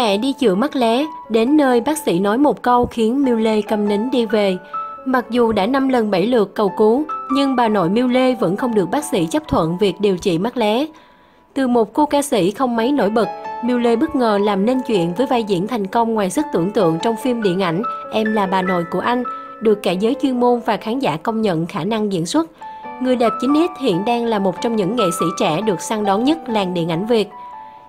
Mẹ đi chữa mắt lé, đến nơi bác sĩ nói một câu khiến Miu Lê câm nín đi về. Mặc dù đã 5 lần 7 lượt cầu cứu, nhưng bà nội Miu Lê vẫn không được bác sĩ chấp thuận việc điều trị mắt lé. Từ một cô ca sĩ không mấy nổi bật, Miu Lê bất ngờ làm nên chuyện với vai diễn thành công ngoài sức tưởng tượng trong phim điện ảnh Em là bà nội của anh, được cả giới chuyên môn và khán giả công nhận khả năng diễn xuất. Người đẹp chính hit hiện đang là một trong những nghệ sĩ trẻ được săn đón nhất làng điện ảnh Việt.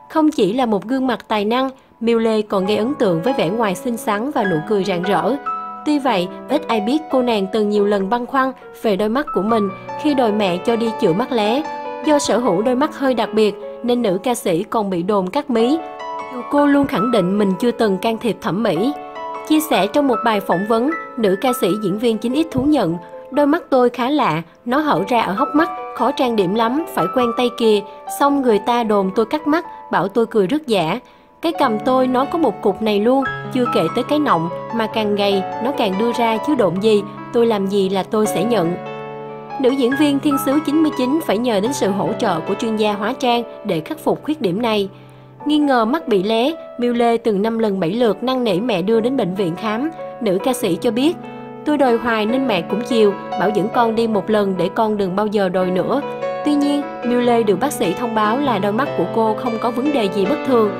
Không chỉ là một gương mặt tài năng, Miu Lê còn gây ấn tượng với vẻ ngoài xinh xắn và nụ cười rạng rỡ. Tuy vậy, ít ai biết cô nàng từng nhiều lần băn khoăn về đôi mắt của mình khi đòi mẹ cho đi chữa mắt lé. Do sở hữu đôi mắt hơi đặc biệt nên nữ ca sĩ còn bị đồn cắt mí. Dù cô luôn khẳng định mình chưa từng can thiệp thẩm mỹ. Chia sẻ trong một bài phỏng vấn, nữ ca sĩ diễn viên chính ít thú nhận Đôi mắt tôi khá lạ, nó hở ra ở hốc mắt, khó trang điểm lắm, phải quen tay kìa. Xong người ta đồn tôi cắt mắt, bảo tôi cười rất giả. Cái cầm tôi nó có một cục này luôn, chưa kể tới cái nọng, mà càng gầy nó càng đưa ra chứ độn gì, tôi làm gì là tôi sẽ nhận. Nữ diễn viên Thiên Sứ 99 phải nhờ đến sự hỗ trợ của chuyên gia hóa trang để khắc phục khuyết điểm này. Nghi ngờ mắt bị lé, Miu Lê từng 5 lần 7 lượt năn nỉ mẹ đưa đến bệnh viện khám. Nữ ca sĩ cho biết, tôi đòi hoài nên mẹ cũng chiều, bảo dẫn con đi một lần để con đừng bao giờ đòi nữa. Tuy nhiên, Miu Lê được bác sĩ thông báo là đôi mắt của cô không có vấn đề gì bất thường.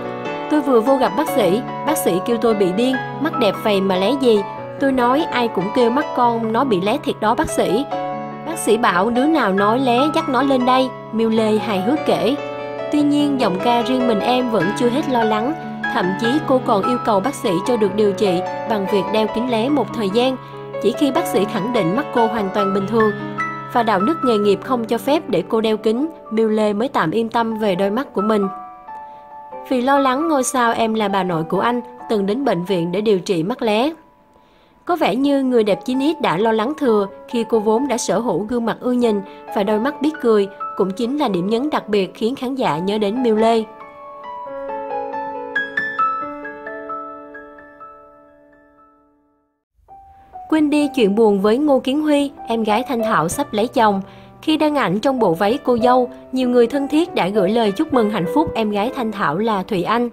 Tôi vừa vô gặp bác sĩ, bác sĩ kêu tôi bị điên, mắt đẹp phầy mà lé gì. Tôi nói ai cũng kêu mắt con nó bị lé thiệt đó bác sĩ. Bác sĩ bảo đứa nào nói lé dắt nó lên đây, Miu Lê hài hước kể. Tuy nhiên, giọng ca riêng mình em vẫn chưa hết lo lắng. Thậm chí cô còn yêu cầu bác sĩ cho được điều trị bằng việc đeo kính lé một thời gian. Chỉ khi bác sĩ khẳng định mắt cô hoàn toàn bình thường và đạo đức nghề nghiệp không cho phép để cô đeo kính, Miu Lê mới tạm yên tâm về đôi mắt của mình. Vì lo lắng ngôi sao em là bà nội của anh từng đến bệnh viện để điều trị mắt lé. Có vẻ như người đẹp 9X đã lo lắng thừa khi cô vốn đã sở hữu gương mặt ưa nhìn và đôi mắt biết cười, cũng chính là điểm nhấn đặc biệt khiến khán giả nhớ đến Miu Lê. Quên đi chuyện buồn với Ngô Kiến Huy, em gái Thanh Thảo sắp lấy chồng. Khi đăng ảnh trong bộ váy cô dâu, nhiều người thân thiết đã gửi lời chúc mừng hạnh phúc em gái Thanh Thảo là Thùy Anh.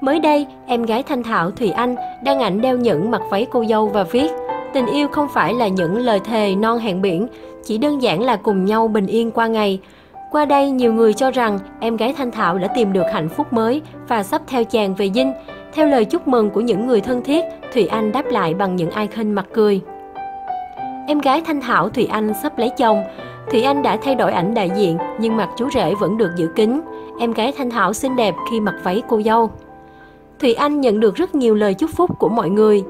Mới đây, em gái Thanh Thảo Thùy Anh đăng ảnh đeo nhẫn mặc váy cô dâu và viết Tình yêu không phải là những lời thề non hẹn biển, chỉ đơn giản là cùng nhau bình yên qua ngày. Qua đây, nhiều người cho rằng em gái Thanh Thảo đã tìm được hạnh phúc mới và sắp theo chàng về dinh. Theo lời chúc mừng của những người thân thiết, Thùy Anh đáp lại bằng những icon mặt cười. Em gái Thanh Thảo Thùy Anh sắp lấy chồng. Thủy Anh đã thay đổi ảnh đại diện nhưng mặt chú rể vẫn được giữ kín. Em gái Thanh Thảo xinh đẹp khi mặc váy cô dâu. Thủy Anh nhận được rất nhiều lời chúc phúc của mọi người.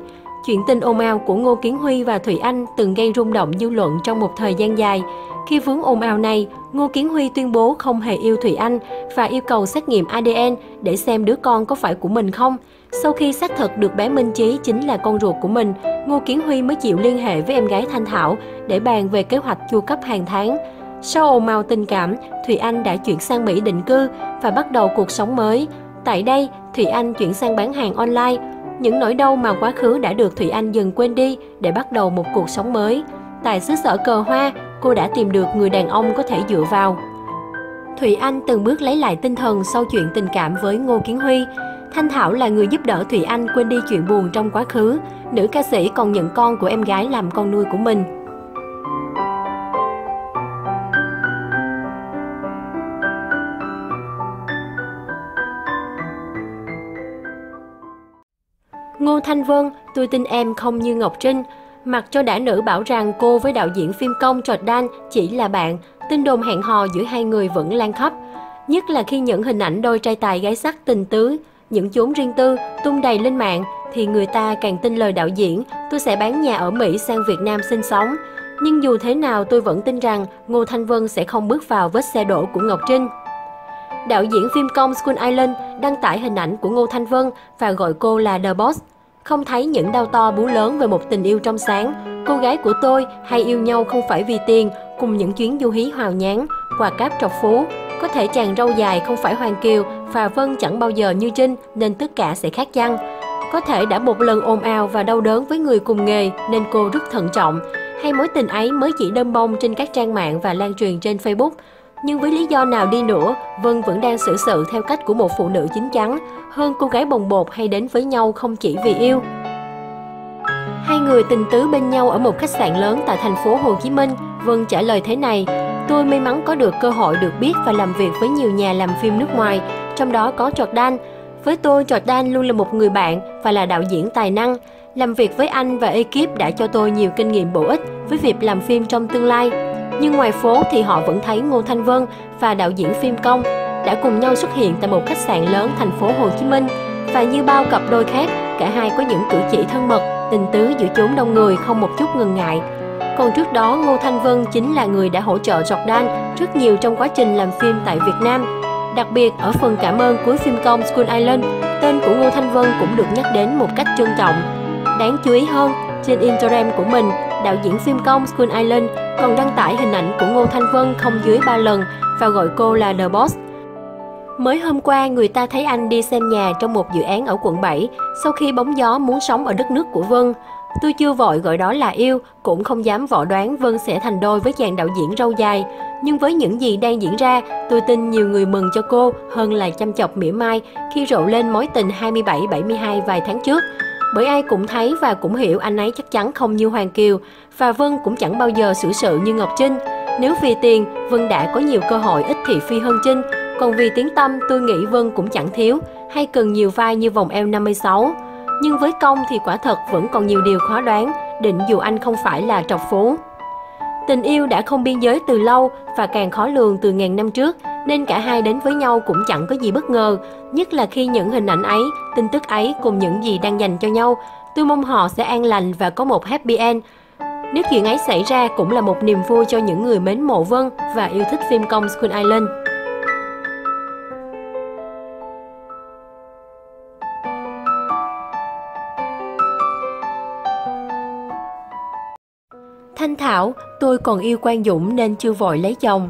Chuyện tình ồn ào của Ngô Kiến Huy và Thủy Anh từng gây rung động dư luận trong một thời gian dài. Khi vướng ồn ào này, Ngô Kiến Huy tuyên bố không hề yêu Thủy Anh và yêu cầu xét nghiệm ADN để xem đứa con có phải của mình không. Sau khi xác thực được bé Minh Chí chính là con ruột của mình, Ngô Kiến Huy mới chịu liên hệ với em gái Thanh Thảo để bàn về kế hoạch chu cấp hàng tháng. Sau ồn ào tình cảm, Thùy Anh đã chuyển sang Mỹ định cư và bắt đầu cuộc sống mới. Tại đây, Thùy Anh chuyển sang bán hàng online. Những nỗi đau mà quá khứ đã được Thùy Anh dần quên đi để bắt đầu một cuộc sống mới. Tại xứ sở cờ hoa, cô đã tìm được người đàn ông có thể dựa vào. Thùy Anh từng bước lấy lại tinh thần sau chuyện tình cảm với Ngô Kiến Huy. Thanh Thảo là người giúp đỡ Thủy Anh quên đi chuyện buồn trong quá khứ. Nữ ca sĩ còn nhận con của em gái làm con nuôi của mình. Ngô Thanh Vân, tôi tin em không như Ngọc Trinh. Mặc cho đã nữ bảo rằng cô với đạo diễn phim công Jordan chỉ là bạn, tin đồn hẹn hò giữa hai người vẫn lan khắp. Nhất là khi những hình ảnh đôi trai tài gái sắc tình tứ, những chốn riêng tư tung đầy lên mạng thì người ta càng tin lời đạo diễn tôi sẽ bán nhà ở Mỹ sang Việt Nam sinh sống. Nhưng dù thế nào tôi vẫn tin rằng Ngô Thanh Vân sẽ không bước vào vết xe đổ của Ngọc Trinh. Đạo diễn phim công School Island đăng tải hình ảnh của Ngô Thanh Vân và gọi cô là The Boss. Không thấy những đau to bú lớn về một tình yêu trong sáng. Cô gái của tôi hay yêu nhau không phải vì tiền, cùng những chuyến du hí hào nhán, quà cáp trọc phú. Có thể chàng râu dài không phải Hoàng Kiều và Vân chẳng bao giờ như Trinh nên tất cả sẽ khác chăng. Có thể đã một lần ồn ào và đau đớn với người cùng nghề nên cô rất thận trọng. Hay mối tình ấy mới chỉ đâm bông trên các trang mạng và lan truyền trên Facebook. Nhưng với lý do nào đi nữa, Vân vẫn đang xử sự theo cách của một phụ nữ chín chắn, hơn cô gái bồng bột hay đến với nhau không chỉ vì yêu. Hai người tình tứ bên nhau ở một khách sạn lớn tại thành phố Hồ Chí Minh. Vân trả lời thế này, tôi may mắn có được cơ hội được biết và làm việc với nhiều nhà làm phim nước ngoài, trong đó có Jordan. Với tôi, Jordan luôn là một người bạn và là đạo diễn tài năng. Làm việc với anh và ekip đã cho tôi nhiều kinh nghiệm bổ ích với việc làm phim trong tương lai. Nhưng ngoài phố thì họ vẫn thấy Ngô Thanh Vân và đạo diễn phim công đã cùng nhau xuất hiện tại một khách sạn lớn thành phố Hồ Chí Minh. Và như bao cặp đôi khác, cả hai có những cử chỉ thân mật, tình tứ giữa chốn đông người không một chút ngần ngại. Còn trước đó, Ngô Thanh Vân chính là người đã hỗ trợ Jordan rất nhiều trong quá trình làm phim tại Việt Nam. Đặc biệt, ở phần cảm ơn cuối phim công School Island, tên của Ngô Thanh Vân cũng được nhắc đến một cách trân trọng. Đáng chú ý hơn, trên Instagram của mình, đạo diễn phim công School Island còn đăng tải hình ảnh của Ngô Thanh Vân không dưới 3 lần và gọi cô là The Boss. Mới hôm qua, người ta thấy anh đi xem nhà trong một dự án ở quận 7 sau khi bóng gió muốn sống ở đất nước của Vân. Tôi chưa vội gọi đó là yêu, cũng không dám võ đoán Vân sẽ thành đôi với chàng đạo diễn râu dài. Nhưng với những gì đang diễn ra, tôi tin nhiều người mừng cho cô hơn là chăm chọc mỉa mai khi rộ lên mối tình 27-72 vài tháng trước. Bởi ai cũng thấy và cũng hiểu anh ấy chắc chắn không như Hoàng Kiều, và Vân cũng chẳng bao giờ xử sự như Ngọc Trinh. Nếu vì tiền, Vân đã có nhiều cơ hội ít thị phi hơn Trinh, còn vì tiếng tâm tôi nghĩ Vân cũng chẳng thiếu, hay cần nhiều vai như vòng eo 56. Nhưng với công thì quả thật vẫn còn nhiều điều khó đoán, định dù anh không phải là trọc phố. Tình yêu đã không biên giới từ lâu và càng khó lường từ ngàn năm trước, nên cả hai đến với nhau cũng chẳng có gì bất ngờ, nhất là khi những hình ảnh ấy, tin tức ấy cùng những gì đang dành cho nhau. Tôi mong họ sẽ an lành và có một happy end. Nếu chuyện ấy xảy ra cũng là một niềm vui cho những người mến mộ Vân và yêu thích phim công School Island. Thảo, tôi còn yêu Quang Dũng nên chưa vội lấy chồng.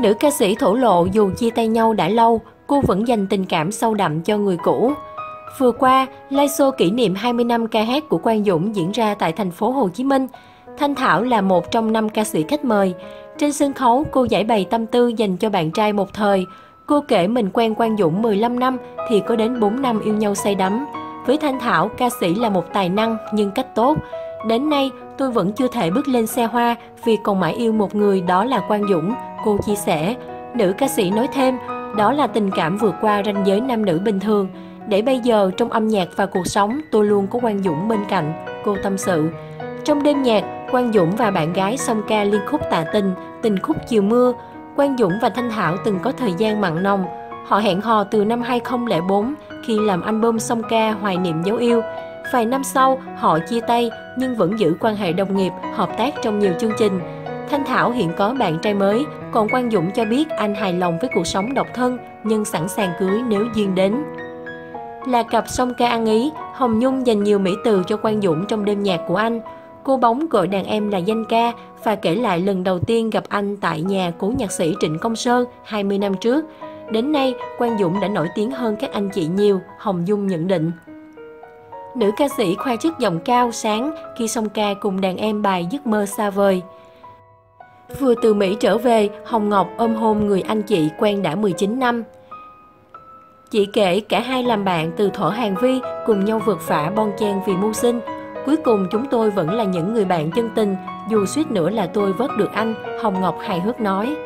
Nữ ca sĩ thổ lộ dù chia tay nhau đã lâu, cô vẫn dành tình cảm sâu đậm cho người cũ. Vừa qua, live show kỷ niệm 20 năm ca hát của Quang Dũng diễn ra tại thành phố Hồ Chí Minh. Thanh Thảo là một trong năm ca sĩ khách mời. Trên sân khấu, cô giải bày tâm tư dành cho bạn trai một thời. Cô kể mình quen Quang Dũng 15 năm thì có đến 4 năm yêu nhau say đắm. Với Thanh Thảo, ca sĩ là một tài năng nhưng cách tốt. Đến nay, tôi vẫn chưa thể bước lên xe hoa vì còn mãi yêu một người đó là Quang Dũng, cô chia sẻ. Nữ ca sĩ nói thêm, đó là tình cảm vượt qua ranh giới nam nữ bình thường. Để bây giờ trong âm nhạc và cuộc sống tôi luôn có Quang Dũng bên cạnh, cô tâm sự. Trong đêm nhạc, Quang Dũng và bạn gái song ca liên khúc tạ tình, tình khúc chiều mưa. Quang Dũng và Thanh Thảo từng có thời gian mặn nồng. Họ hẹn hò từ năm 2004 khi làm album song ca Hoài niệm dấu yêu. Vài năm sau, họ chia tay nhưng vẫn giữ quan hệ đồng nghiệp, hợp tác trong nhiều chương trình. Thanh Thảo hiện có bạn trai mới, còn Quang Dũng cho biết anh hài lòng với cuộc sống độc thân nhưng sẵn sàng cưới nếu duyên đến. Là cặp song ca ăn ý, Hồng Nhung dành nhiều mỹ từ cho Quang Dũng trong đêm nhạc của anh. Cô bóng gọi đàn em là danh ca và kể lại lần đầu tiên gặp anh tại nhà cố nhạc sĩ Trịnh Công Sơn 20 năm trước. Đến nay, Quang Dũng đã nổi tiếng hơn các anh chị nhiều, Hồng Dung nhận định. Nữ ca sĩ khoe chức giọng cao sáng khi song ca cùng đàn em bài Giấc mơ xa vời. Vừa từ Mỹ trở về, Hồng Ngọc ôm hôn người anh chị quen đã 19 năm. Chị kể cả hai làm bạn từ thổ Hàng Vi cùng nhau vượt phả bon chen vì mưu sinh. Cuối cùng chúng tôi vẫn là những người bạn chân tình, dù suýt nữa là tôi vớt được anh, Hồng Ngọc hài hước nói.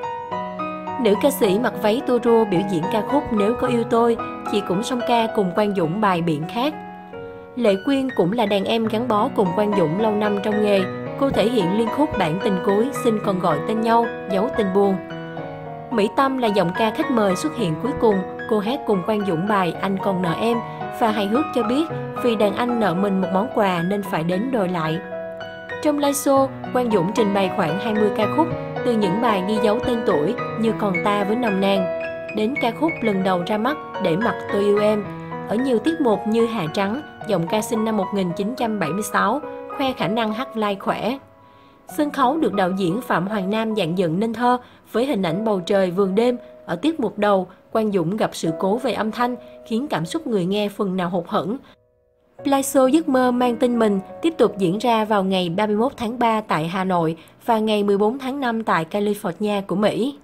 Nữ ca sĩ mặc váy tua rua biểu diễn ca khúc Nếu có yêu tôi, chị cũng song ca cùng Quang Dũng bài biển khác. Lệ Quyên cũng là đàn em gắn bó cùng Quang Dũng lâu năm trong nghề. Cô thể hiện liên khúc bản tình cuối xin còn gọi tên nhau, giấu tình buồn. Mỹ Tâm là giọng ca khách mời xuất hiện cuối cùng, cô hát cùng Quang Dũng bài Anh còn nợ em và hài hước cho biết vì đàn anh nợ mình một món quà nên phải đến đòi lại. Trong live show, Quang Dũng trình bày khoảng 20 ca khúc, từ những bài ghi dấu tên tuổi như Còn ta với nồng nàn, đến ca khúc lần đầu ra mắt Để mặt tôi yêu em, ở nhiều tiết mục như Hà Trắng, giọng ca sinh năm 1976, khoe khả năng hát live khỏe. Sân khấu được đạo diễn Phạm Hoàng Nam dàn dựng nên thơ với hình ảnh bầu trời vườn đêm. Ở tiết mục đầu, Quang Dũng gặp sự cố về âm thanh, khiến cảm xúc người nghe phần nào hụt hẫng. Live show Giấc mơ mang tên mình tiếp tục diễn ra vào ngày 31 tháng 3 tại Hà Nội và ngày 14 tháng 5 tại California của Mỹ.